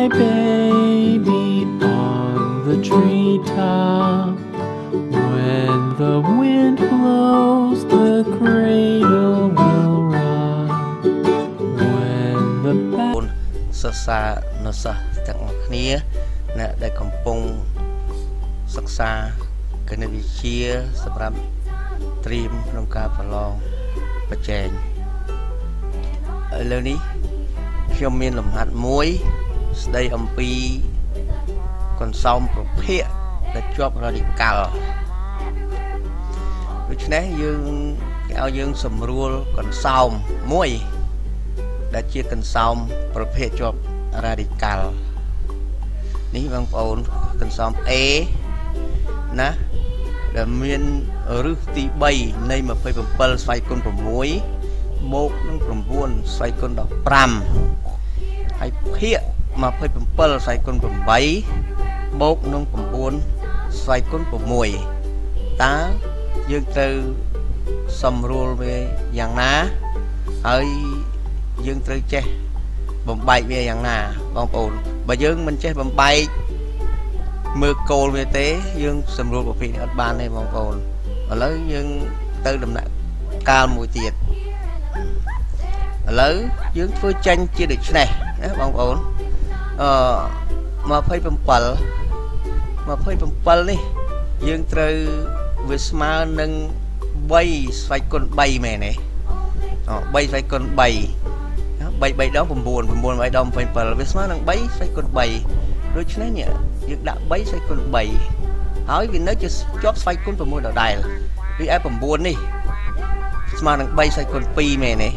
my baby on the treetop. When the wind blows, the cradle will rock. When the បងសិក្សានៅសិស្សទាំងអស់គ្នាអ្នកដែលកំពុងសិក្សាគណិតវិទ្យាសម្រាប់ត្រៀមក្នុងការប្រឡងប្រជែងឥឡូវនេះខ្ញុំមានលំហាត់មួយ ស្ដីអំពីកន្សោមប្រភេទដែលជាប់រ៉ាឌីកាល់ដូច្នេះយើងគេឲ្យយើងសម្រួលកន្សោមមួយ ដែលជាកន្សោមប្រភេទជាប់ radical នេះបងប្អូនកន្សោម A ណាដែលមានរឹសទី3នៃ27ស្វ័យគុណ6បូកនឹង9ស្វ័យគុណ15ហើយភាគ 27ស្វ័យគុណ8បូកនឹង9ស្វ័យគុណ6តើយើងត្រូវសម្រួលវាយ៉ាងណាហើយយើងត្រូវចេះបំបែកវាយ៉ាងណាបងប្អូនបើយើងមិនចេះបំបែកមើលគោលវាទេ យើងសម្រួលប្រភេទនេះអត់បានទេបងប្អូនឥឡូវយើងទៅដំណាក់កាលមួយទៀតឥឡូវយើងធ្វើចាញ់ជាដូចនេះណាបងប្អូន អឺ27 27នេះយើងត្រូវវាស្មើនឹង3ស្វ័យគុណ3មែនទេអូ3ស្វ័យគុណ3 3 3ដង9 9 3ដង27វាស្មើនឹង3ស្វ័យគុណ3ដូច្នេះនេះយើងដាក់3ស្វ័យគុណ3ហើយវានៅជាជាប់ស្វ័យគុណ6ដដែលរីឯ9នេះស្មើនឹង3ស្វ័យគុណ2មែនទេ3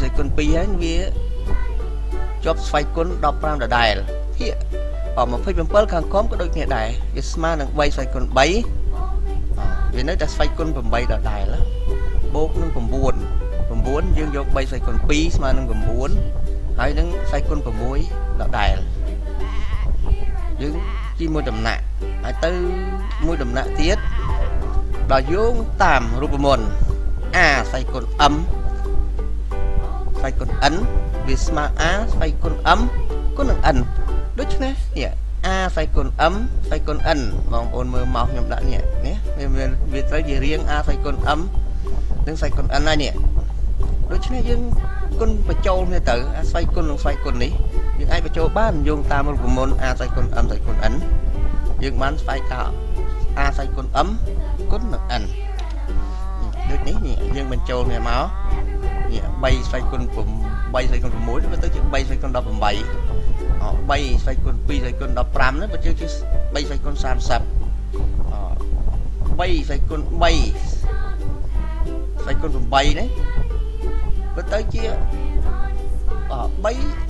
ស្វ័យគុណ2ហើយវា ជាប់ស្វ័យគុណ15ដដែលភាគអ27ខាងក្រោមក៏ដូចគ្នាដែរវាស្មើនឹង3ស្វ័យគុណ3វានៅតែស្វ័យគុណ8ដដែលបូកនឹង9 9យើងយក3សេគុណ2ស្មើនឹង9ហើយនឹងសេគុណ6ដដែលយើងជីមួយដំណាក់ហើយទៅមួយដំណាក់ទៀតដល់យោងតាមរូបមន្ត a សេគុណ m សេគុណ n វាស្មើ a សេគុណ m គុណនឹង n ដូច្នេះនេះ a សេគុណ m សេគុណ n បងប្អូនមើលមកខ្ញុំដាក់នេះនេះវាវាត្រូវជារៀង a សេគុណ m និងសេគុណ n ហើយនេះដូច្នេះយើងគុណបញ្ចូលគ្នាទៅអាស្រ័យគុណនិងស្រ័យគុណនេះយើងអាចបញ្ចូលបានយោងតាមរូបមន្តអាស្រ័យគុណ m ស្រ័យគុណ n យើងបានស្វែងថាអាស្រ័យគុណ m គុណនឹង n ដូចនេះនេះយើងបញ្ចូលគ្នាមក នេះ3ស្វ័យគុណ8ស្វ័យគុណ6វាទៅជា3ស្វ័យគុណ18អ3ស្វ័យគុណ2ស្វ័យគុណ15ហ្នឹងវាជា3ស្វ័យគុណ30អ3ស្វ័យគុណ3ស្វ័យគុណ8នេះវាទៅជា3 3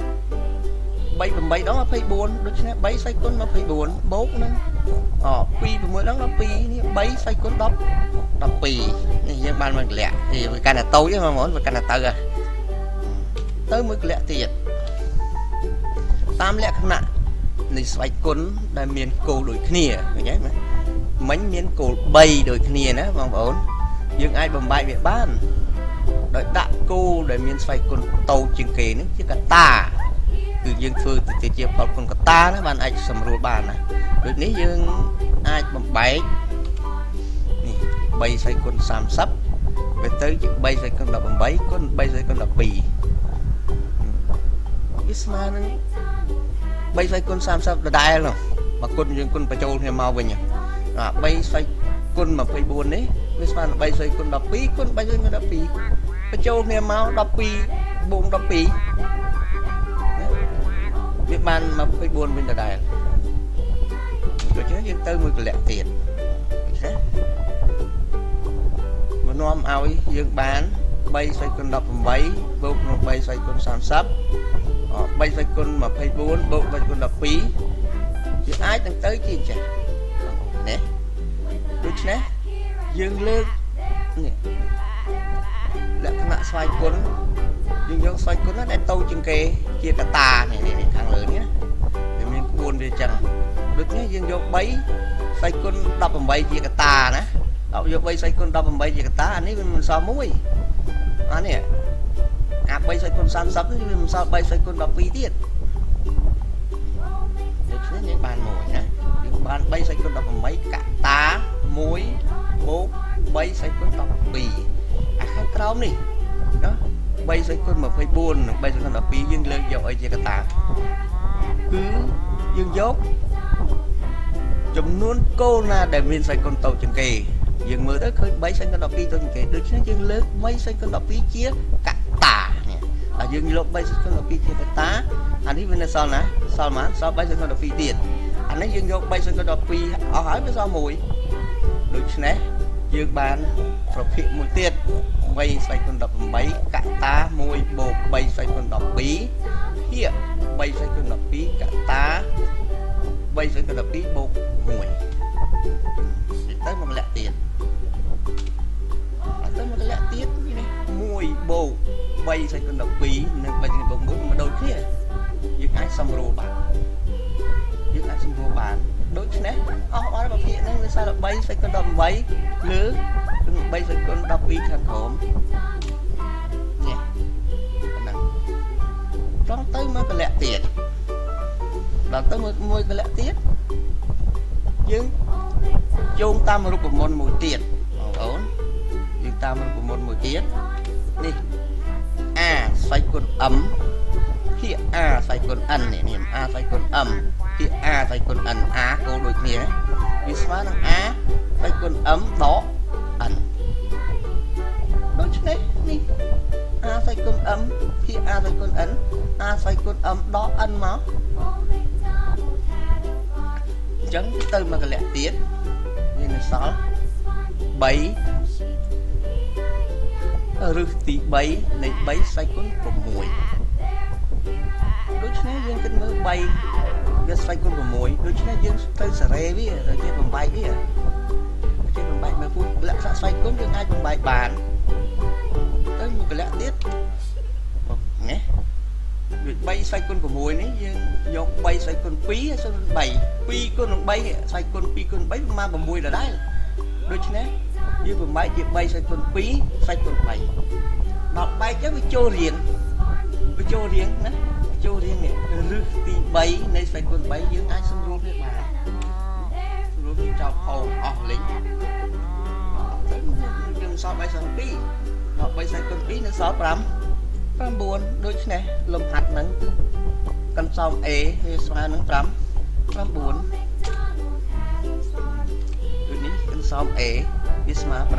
8ដង24ដូច្នេះ3សេគុណ24បូកនឹងអ2 6ដង12នេះ3សេគុណ10 12 នេះយើងបានមួយកលៈនេះវាកាន់តែតូចហ្នឹងបងប្អូនវាកាន់តែទៅទៅមួយកលៈទៀតតាមលក្ខណៈនៃស្វ័យគុណដែលមានគោលដូចគ្នាឃើញទេមិញមានគោល3ដូចគ្នាណាបងប្អូនយើងអាចបំបែកវាបានដោយដាក់គោលដែលមានស្វ័យគុណតូចជាងគេនេះជាកតាគឺយើងធ្វើទៅជាផលគុណកតាណាបានអាចសម្រួលបានណាដូចនេះយើងអាចបំបែកនេះ 3ស្វ័យគុណ30វាទៅជា3ស្វ័យគុណ18គុណ3ស្វ័យគុណ12វាស្មើនឹង3ស្វ័យគុណ30ដដែលនោះមកគុណយើងគុណបញ្ចូលគ្នាមកវិញអា3ស្វ័យគុណ24នេះវាស្មើនឹង3ស្វ័យគុណ12គុណ3ស្វ័យគុណ12បញ្ចូលគ្នាមក12បូក12វាបាន24វិញដដែលដូច្នេះយើងទៅមួយកលៈទៀត នាំឲ្យយើងបាន3ស្វ័យគុណ18បូកនឹង3ស្វ័យគុណ30 3ស្វ័យគុណ24បូក3គុណ12យើងអាចនឹងទៅជាអញ្ចឹងណាដូច្នេះយើងលើកនេះលក្ខណៈស្វ័យគុណយើងយកស្វ័យគុណដែលតូចជាងគេជាកតានេះនេះខាងលើនេះវាមានក្បួនវាចឹងដូចនេះយើងយក3ស្វ័យគុណ18ជាកតាណា ដល់យក3ស្វ័យគុណ18ជាកតាអានេះវាមិនសល់មួយអានេះអា3ស្វ័យគុណ30នេះវាមិនសល់3ស្វ័យគុណ12ទៀតយើងបាន1ណាយើងបាន3សេគុណ18កតា1បូក3សេគុណ12អាខាងក្រោមនេះណា3សេគុណ24និង3សេគុណ12យើងលើកយកអីជាកតាគឺយើងយកចំនួនកូនណាដែលមានសេគុណតូចជាងគេ យើងមើលទៅឃើញ3សេគុណ12តូចជាងគេដូច្នេះយើងលើក3សេគុណ12ជាកតានេះហើយយើងលើក3សេគុណ12ជាកតាអានេះវានៅសល់ណាសល់ប៉ុន្មានសល់3សេគុណ12ទៀតអានេះយើងយក3សេគុណ12អស់ហើយវាសល់1ដូច្នេះយើងបានប្រភេទមួយទៀត3ស្វ័យគុណ18កតា1បូក3ស្វ័យគុណ12ភាគ3ស្វ័យគុណ12កតា3ស្វ័យគុណ12បូក 3សេគុណ18លើ3សេគុណ12ខាងក្រោមនេះប៉ុណ្ណឹងត្រង់ទៅមកកលៈទៀតដល់ទៅមួយមួយកលៈទៀតយើងយោងតាមរូបមន្តមួយទៀតបងប្អូនយើងតាមរូបមន្តមួយទៀតនេះ a ស្វ័យគុណ m ភាគ a ស្វ័យគុណ n នេះនេះ a ស្វ័យគុណ m ភាគ a ស្វ័យគុណ n a គោលដូចគ្នាវាស្មើនឹង a ស្វ័យគុណ m ដក n ដូច្នេះនេះ a ស្វ័យគុណ m ភាគ a ស្វ័យគុណ n a ស្វ័យគុណ m ដក n មកអញ្ចឹងទៅមកកលៈទៀតវានៅសល់3រឹសទី3នៃ3ស្វ័យគុណ6ដូច្នេះយើងគិតមើល3វាស្វ័យគុណ6ដូច្នេះយើងទៅសារ៉េវាទៅជាបំបែកវា បំបែកបានទៅមួយកលៈទៀតណាវា3ស្វ័យគុណ6នេះយើងយក3ស្វ័យគុណ2ហើយសូម3 2គុណនឹង3ស្វ័យគុណ2គុណ3ប្រមាណ6ដដែលដូច្នេះយើងបំបែកជា3ស្វ័យគុណ2ស្វ័យគុណ3ដល់បែកទៅវាចូលរៀងវាចូលរៀងណាចូលរៀងនេះរឹសទី3នៃស្វ័យគុណ3យើងអាចសម្រួលវាបានសម្រួលវាចោលហោអស់លេងយើង សល់3សល់2ដល់3ស្វ័យគុណ2នៅសល់5 9ដូច្នេះលំហាត់ហ្នឹងកន្សំ A វាស្មើនឹង5 9ដូចនេះកន្សំ A វាស្មើ5 9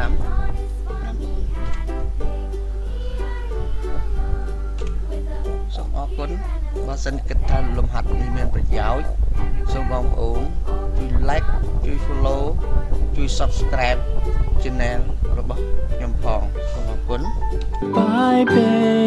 សូមអរគុណបើសិនគិតថាលំហាត់នេះមានប្រយោជន៍សូមបងប្អូនជួយ like ជួយ follow ជួយ subscribe channel របស់ខ្ញុំផងសូមអរគុណ Bye, baby, on the